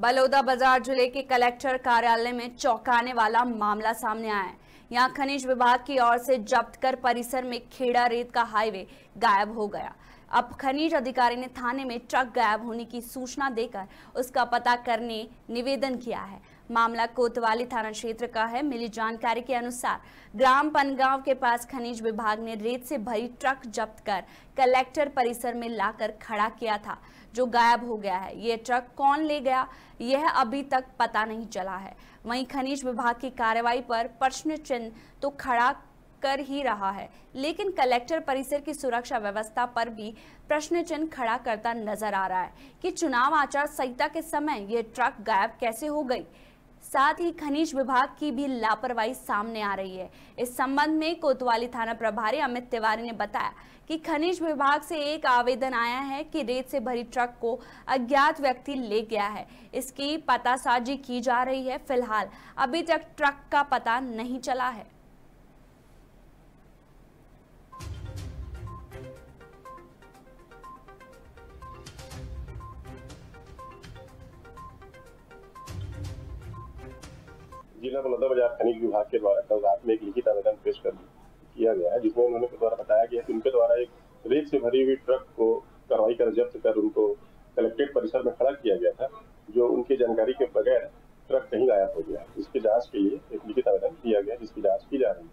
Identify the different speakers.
Speaker 1: बलौदा बाज़ार ज़िले के कलेक्टर कार्यालय में चौंकाने वाला मामला सामने आया है। यहाँ खनिज विभाग की ओर से जब्त कर परिसर में खेड़ा रेत का हाईवे गायब हो गया। अब खनिज अधिकारी ने थाने में ट्रक गायब होने की सूचना देकर उसका पता करने निवेदन किया है। मामला कोतवाली थाना क्षेत्र का है। मिली जानकारी के अनुसार ग्राम पनगांव के पास खनिज विभाग ने रेत से भरी ट्रक जब्त कर कलेक्टर परिसर में लाकर खड़ा किया था, जो गायब हो गया है। ये ट्रक कौन ले गया, यह अभी तक पता नहीं चला है। वहीं खनिज विभाग की कार्रवाई पर प्रश्न चिन्ह तो खड़ा कर ही रहा है, लेकिन कलेक्टर परिसर की सुरक्षा व्यवस्था पर भी प्रश्न चिन्ह खड़ा करता नज़र आ रहा है कि चुनाव आचार संहिता के समय ये ट्रक गायब कैसे हो गई। साथ ही खनिज विभाग की भी लापरवाही सामने आ रही है। इस संबंध में कोतवाली थाना प्रभारी अमित तिवारी ने बताया कि खनिज विभाग से एक आवेदन आया है कि रेत से भरी ट्रक को अज्ञात व्यक्ति ले गया है। इसकी पता साजी की जा रही है फ़िलहाल। अभी तक ट्रक का पता नहीं चला है।
Speaker 2: जिला बलौदा बाज़ार खनिज विभाग के द्वारा कल रात में एक लिखित आवेदन पेश कर किया गया है, जिसमें उन्होंने द्वारा बताया गया कि उनके द्वारा एक रेत से भरी हुई ट्रक को कार्रवाई कर जब्त कर उनको कलेक्ट्रेट परिसर में खड़ा किया गया था, जो उनकी जानकारी के बगैर ट्रक कहीं गायब हो गया। इसकी जाँच के लिए एक लिखित आवेदन दिया गया, जिसकी जाँच की जा रही है।